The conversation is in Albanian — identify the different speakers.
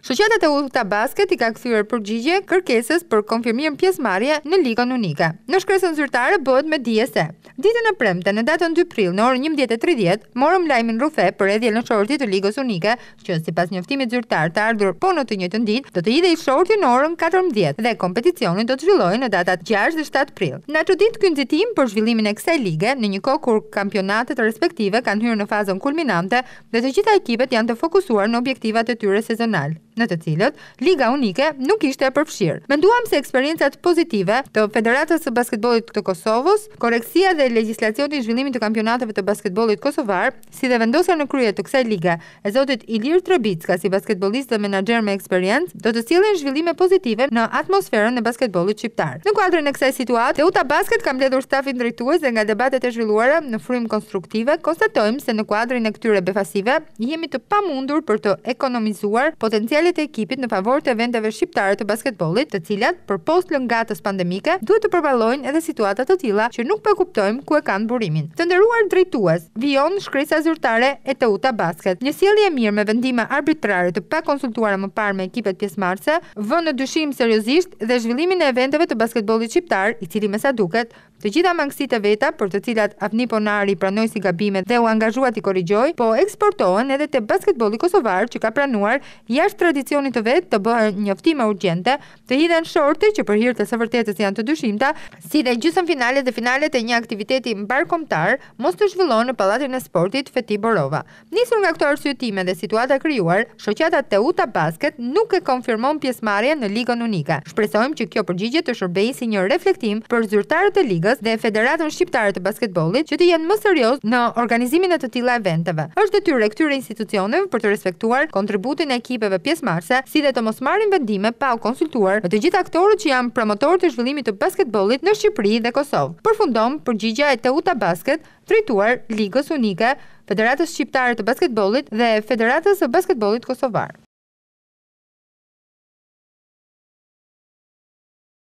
Speaker 1: Shoqata Teuta Basket i ka kthyer përgjigje kërkesës për konfirmim pjesëmarrje në Ligën Unike. Në shkresën zyrtare bëhet me dije se, Ditën e premte, në datën dy prill, në orën njëmbëdhjetë e tridhjetë, morëm lajmin rrufe për hedhjen e shortit të Ligës Unike, që, sipas njoftimit zyrtar të ardhur po në të njëjtën ditë, do të hidhej shorti në orën katërmbëdhjetë dhe kompeticioni do të zhvillohej në datat gjashtë dhe shtatë prill. Na çuditi ky nxitim për zhvillimin e kësaj lige, në një kohë kur kampionatet respektive kanë hyrë në fazën kulminante, Dhe të gjitha ekipet janë të fokusuar në objektivat e tyre sezonale, në të cilët Liga Unike nuk ishte e përfshirë. Menduam se eksperiencat pozitive të Federatës së Basketbollit të Kosovës, korrektësia dhe legjislacioni i zhvillimit të kampionateve të basketbollit kosovar, si dhe vendosja në krye të kësaj lige e zotit Ilir Trebicka si basketbollist dhe menaxher me eksperiencë, do të sjellin zhvillime pozitive në atmosferën e basketbollit shqiptar. Në kuadrin e kësaj situate, Teuta Basket ka mbledhur stafin drejtues dhe nga debatet e zhvilluara në frymë konstruktive, konstatojmë se në kuadrin e këtyre befasive, jemi të pamundur për të ekonomizuar potencialet e ekipit në favor të eventeve shqiptare të basketbollit, të cilat, përpos lëngatës pandemike, duhet të përballojnë edhe situata të tilla që nuk po e kuptojmë ku e kanë burimin. Të nderuar drejtues! vijon shkresa zyrtare e Teuta Basket. Një sjellje e mirë me vendime arbitrare të pakonsultuara më parë me ekipet pjesëmarrëse, vënë në dyshim seriozisht dhe zhvillimin e eventeve të basketbollit shqiptar, i cili me sa duket, të gjitha mangësitë e veta për të cilat Avni Ponari pranoi si gabime dhe u angazhua t'i korrigjojë, po eksportohen edhe te basketbolli kosovar që ka pranuar, jashtë tradicionit të vet, të bëhen njoftime urgjente Të hidhen shorte që për hir të së vërtetës janë të dyshimta, si dhe gjysmëfinalet dhe finalet e një aktiviteti mbarëkombëtar, mos të zhvillohen në Pallatin e Sportit Feti Borova. Nisur nga këto arsyetime dhe situata e krijuar, shoqata Teuta Basket nuk e konfirmon pjesëmarrjen në Ligën Unike. Shpresojmë që kjo përgjigje të shërbejë si një reflektim për zyrtarët e ligës dhe Federatën Shqiptare të Basketbollit që të jenë më seriozë në organizimin e të tilla eventeve. Është detyrë e këtyre institucioneve për të respektuar kontributin e ekipeve pjesëmarrëse, si dhe të mos marrin vendime pa u konsultuar me të gjithë aktorët që janë promotorë të zhvillimit të basketbollit në Shqipëri dhe Kosovë, përfundon përgjigja e Teuta Basket, drejtuar Ligës Unike, Federatës Shqiptare të Basketbollit dhe Federatës së Basketbollit Kosovar.